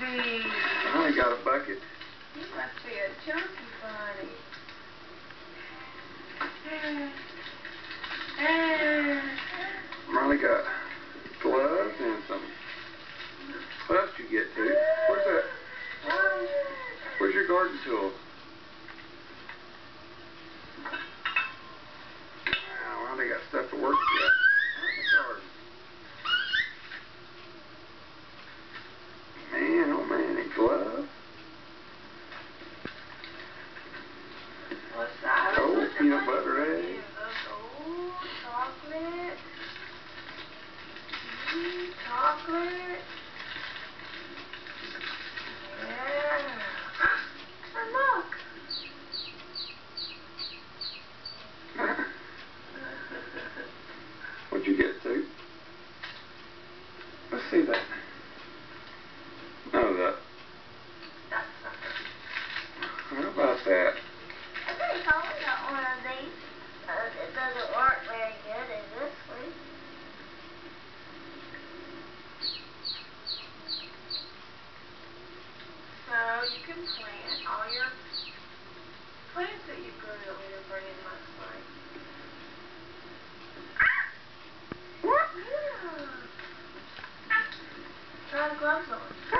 be? I only got a bucket. You must be a chunky bunny. I only got gloves and some. What else you get, dude? Where's that? Where's your garden tool? Wow, they got stuff to work with. Man, oh man, and gloves. What's that? Oh, peanut butter eggs. Oh, chocolate. Chocolate. Yeah. Look. What'd you get? Let's see that. Oh, that. How about that? you can plant all your plants that you grew that we were burning last night. Ah! Yeah. Try the gloves on.